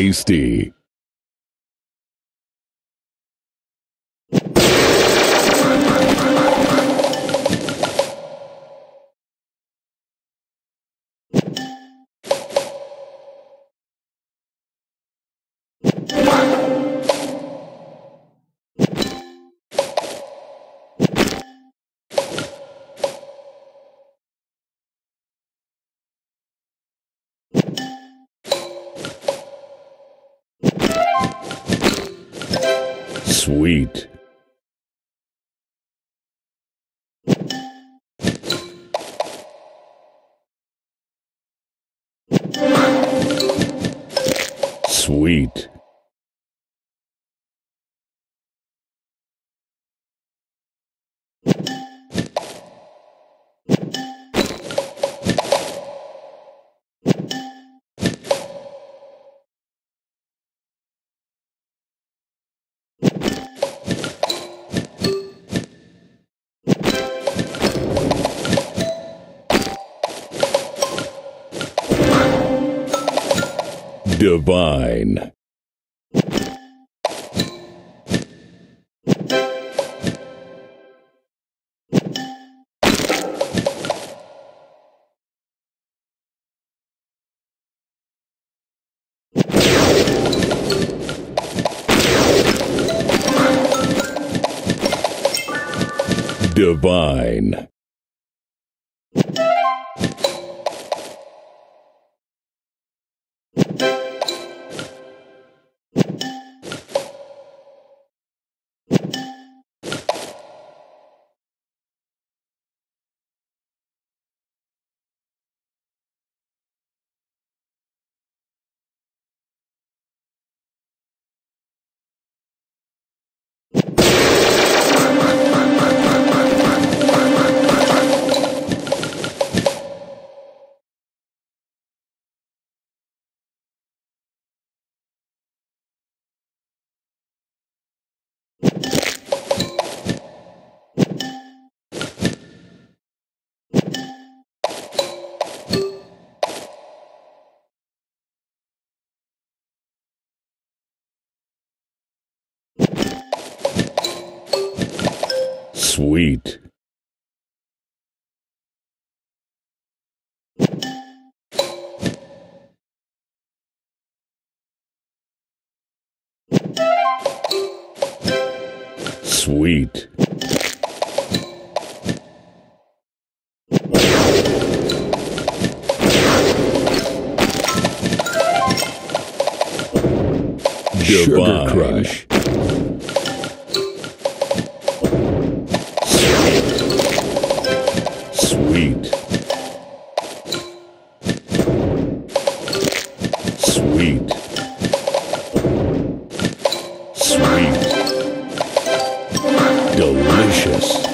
tasty. Sweet. Sweet. Divine. Divine. Sweet. Sweet. Sugar Crush. Sweet. Sweet. Sweet. Delicious.